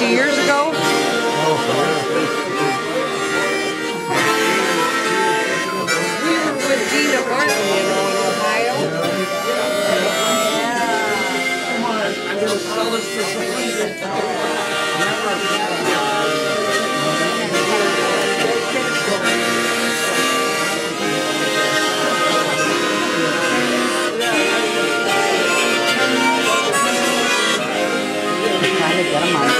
50 years ago? We were with Gina know, in Ohio. Trying to get them on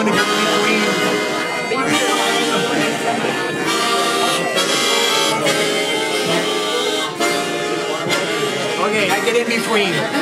Get between Okay, I get in between.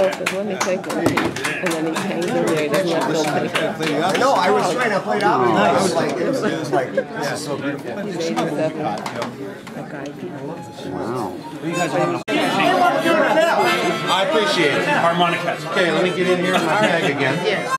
let me take it, And then he came. in there, he doesn't have. No, I was trying to play it out. I was like, it was, like, so beautiful. Wow. I appreciate it. Harmonicas. Okay, let me get in here with my bag again.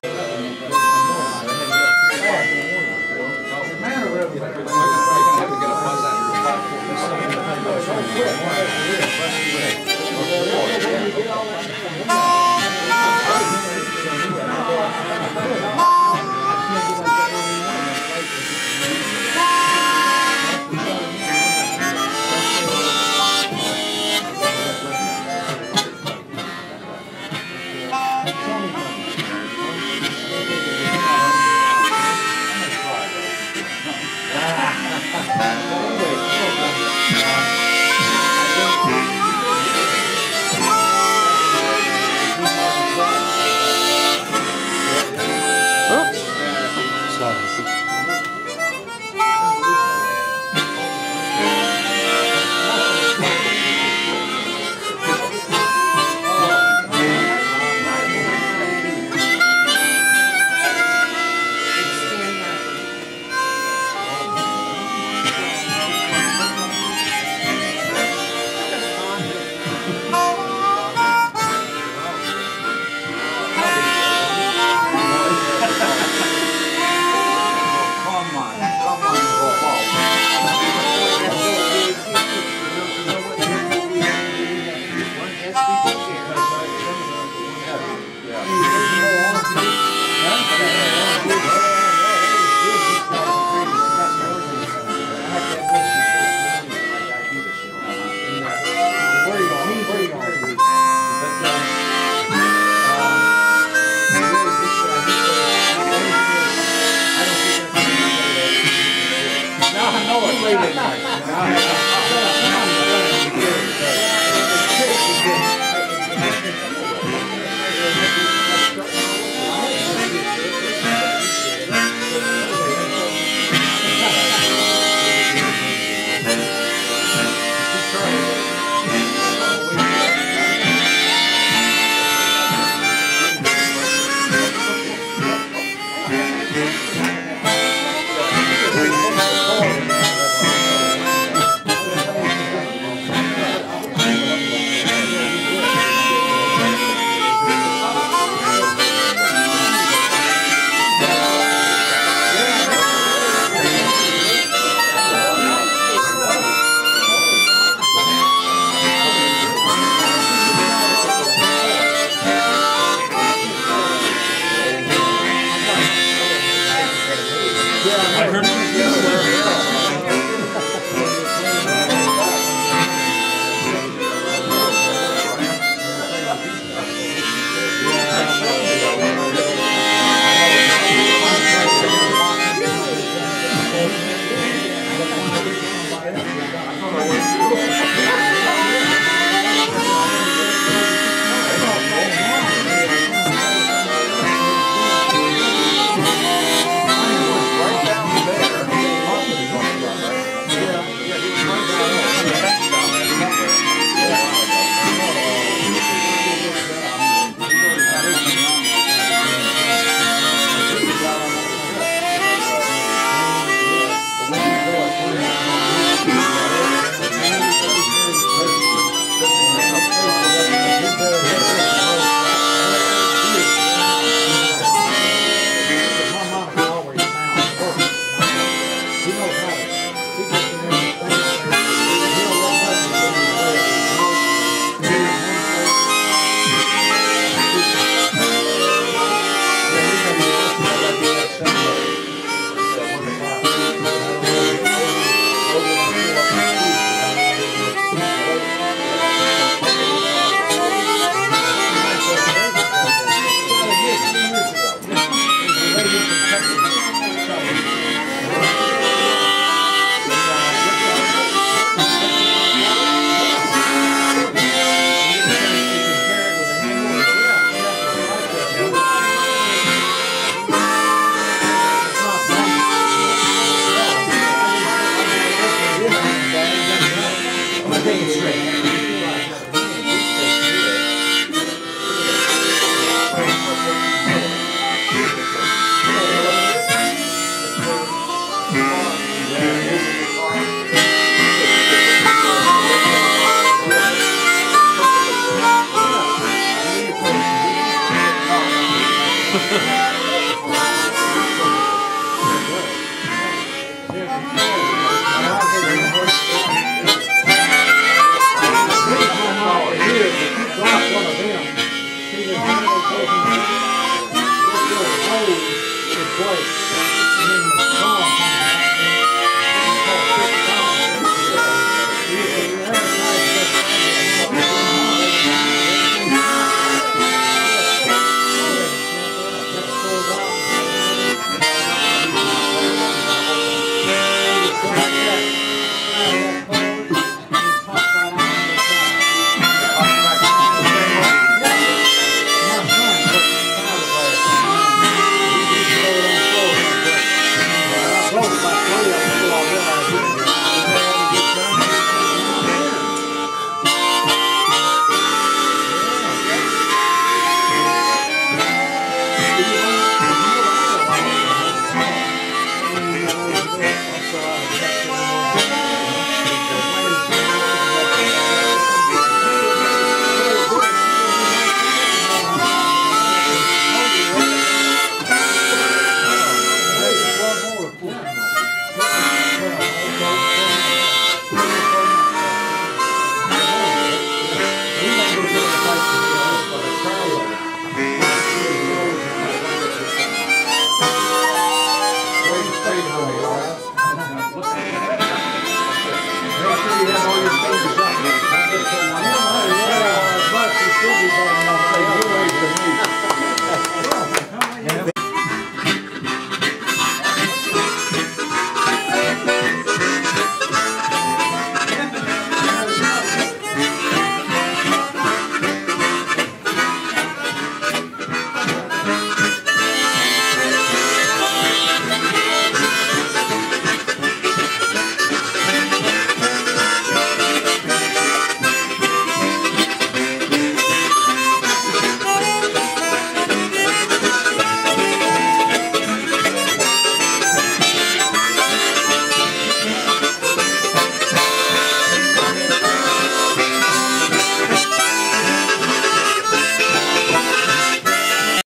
提到